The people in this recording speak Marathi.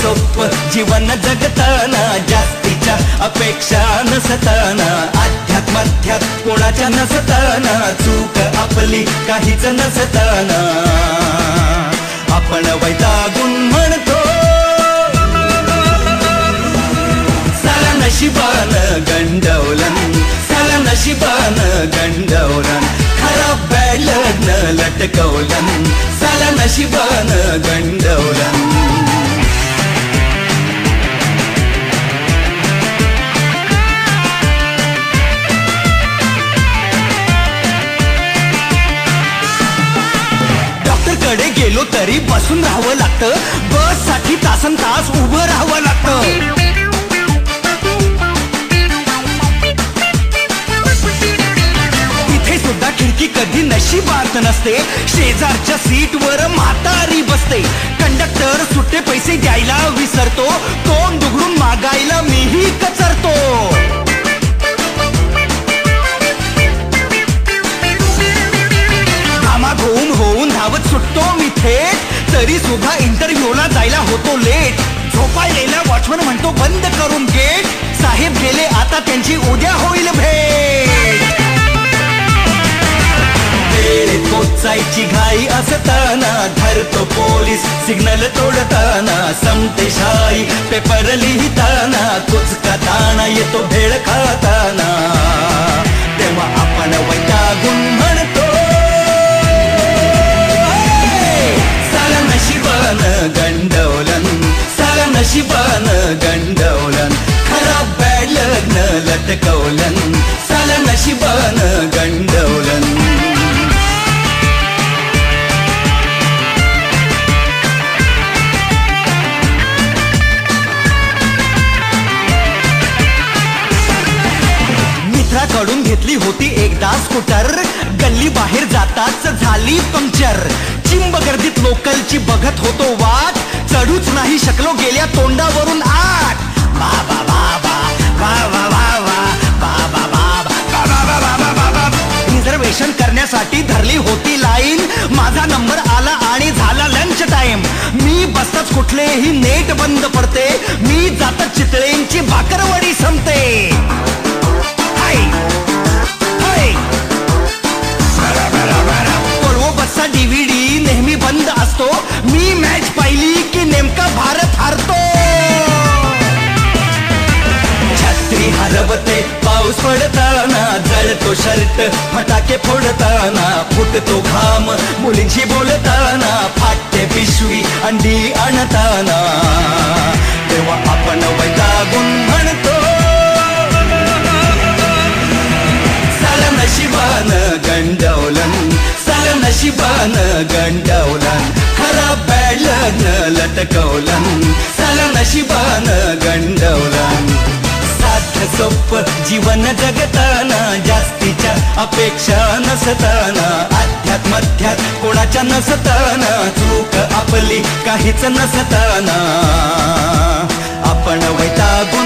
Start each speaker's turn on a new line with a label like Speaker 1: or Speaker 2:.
Speaker 1: सोप जीवन जगताना जास्तीच्या अपेक्षा नसताना अध्यात्माध्यात कोणाच्या नसताना चूक आपली काहीच नसताना. आपण वैतागून म्हणतो साला नशिबान गंडवलन साला नशिबान गंडवलन खराब बॅड लग्न लटकवलन साला नशिबान गंडवलन गेलो तरी बसून राहावं लागतं. बससाठी तासन तास उभं राहावं लागतं. तिथे सुद्धा खिडकी कधी नशिबात नसते. शेजारच्या सीटवर म्हातारी बसते. कंडक्टर सुट्टे पैसे द्यायला विसरतो. तोंड दुघडून मागायला मी सुटतो मी थेट. तरी सुद्धा इंटरव्ह्यूला जायला होतो लेट झोपायलेला वॉचमन म्हणतो बंद करून गेट साहेब गेले आता त्यांची उद्या होईल भेट. वेळेत पोचायची घाई असताना धरतो पोलीस सिग्नल तोडताना संपते शाई. पेपर लिहिताना कुचका ताना येतो भेळ खाताना. तेव्हा आपण वैतागून लटकवलं लटकवलन साला नशिबानकडून मित्राकडून घेतली होती एकदा स्कूटर गल्ली बाहेर जाताच झाली पंक्चर. चिंब गर्दीत लोकलची बघत होतो वाट. चढूच नाही शकलो गेल्या तोंडावरून रिझर्वेशन करण्यासाठी धरली होती लाईन. माझा नंबर आला आणि झाला लंच टाइम मी बसताच कुठलेही नेट बंद पडते. मी जातात चितळेंची भाकरवडी संपते. हाय. बसचा डीव्हीडी नेहमी बंद असतो. मी मॅच पाहिली की नेमका भारत हारतो. छत्री हरवते पाऊस पडताना तो शर्ट फटाके फोडताना फुटतो घाम मुलींशी बोलताना फाटते पिशवी अंडी आणताना. तेव्हा आपण वैतागून म्हणतो साला नशिबान गंडवलन साला नशिबान गंडवलन खराब बॅड लग्न लटकवलन साला नशिबान गंडवलन सोप जीवन जगताना जास्तीच्या अपेक्षा नसताना अध्यात्मध्यात कोणाच्या नसताना चूक आपली काहीच नसताना. आपण वैतागू